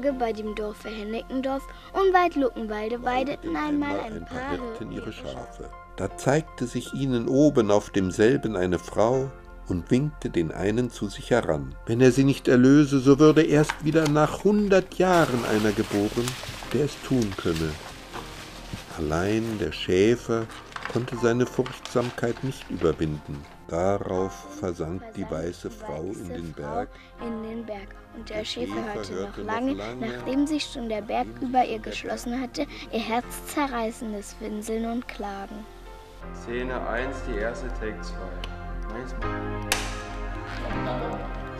Tage bei dem Dorfe Henneckendorf unweit Luckenwalde weideten einmal ein paar Hirten ihre Schafe. Da zeigte sich ihnen oben auf demselben eine Frau und winkte den einen zu sich heran. Wenn er sie nicht erlöse, so würde erst wieder nach hundert Jahren einer geboren, der es tun könne. Allein der Schäfer konnte seine Furchtsamkeit nicht überwinden. Darauf versank die weiße Frau in den Berg. In den Berg. Und der Schäfer hörte noch lange, nachdem sich schon der Berg über ihr geschlossen hatte, ihr herzzerreißendes Winseln und Klagen. Szene 1, die erste Take 2.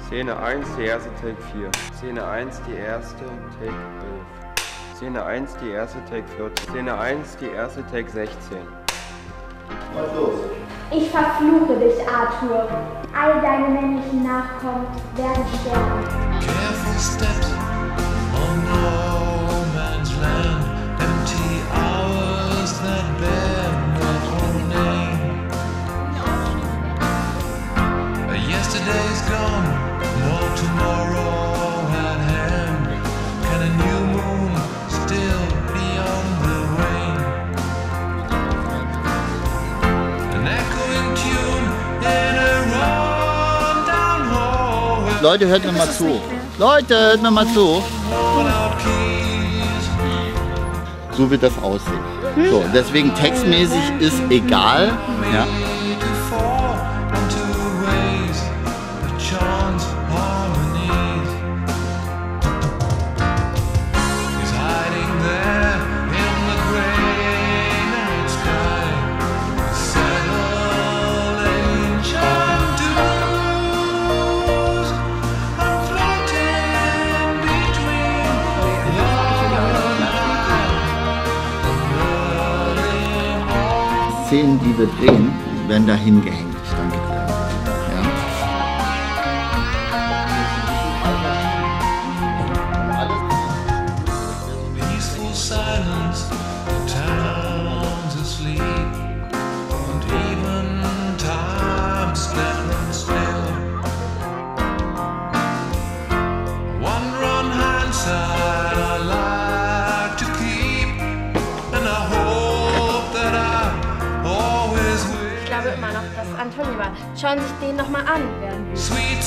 Szene 1, die erste Take 4. Szene 1, die erste Take 11. Szene 1, die erste Take 14. Szene 1, die erste Take 16. Was los? Ich verfluche dich, Arthur. All deine männlichen Nachkommen werden sterben. Careful steps Leute, hört mir mal zu. Leute, hört mir mal zu. So wird das aussehen. So, deswegen textmäßig ist egal. Ja. Szenen, die wir drehen, werden dahin gehängt. Immer noch, dass Antonia war. Schauen Sie sich den nochmal an. Sweet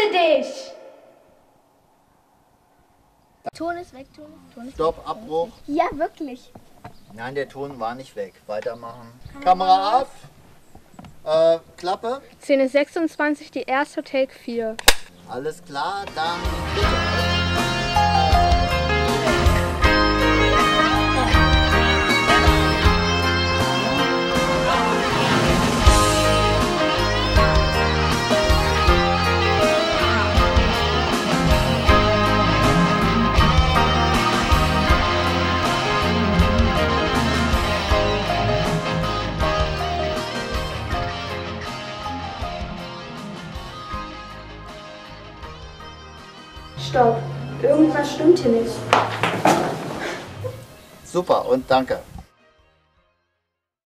hasse dich! Ton ist weg, Ton ist, Ton ist Stopp, weg. Abbruch. Ja, wirklich. Nein, der Ton war nicht weg. Weitermachen. Kamera ab. Äh, Klappe. Szene 26, die erste Take 4. Alles klar, dann Stopp. Irgendwas stimmt hier nicht. Super und danke.